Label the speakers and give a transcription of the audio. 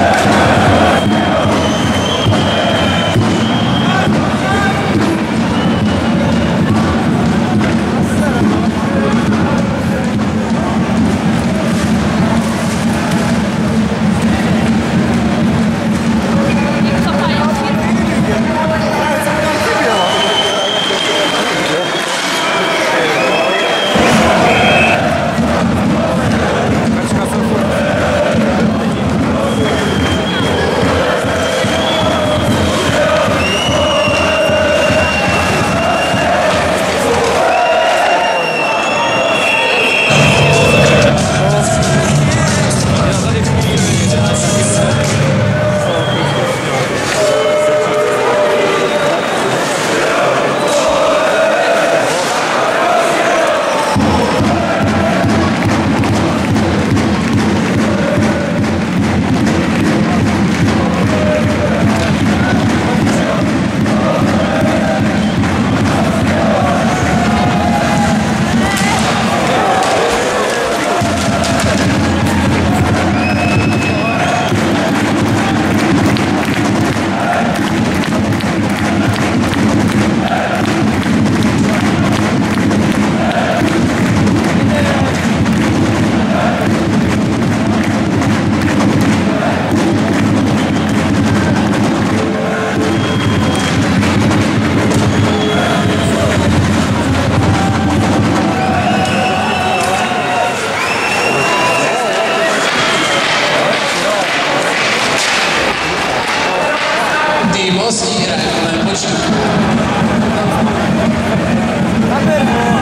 Speaker 1: Yeah. I mostní hraje kolem počtu.
Speaker 2: Kamerno.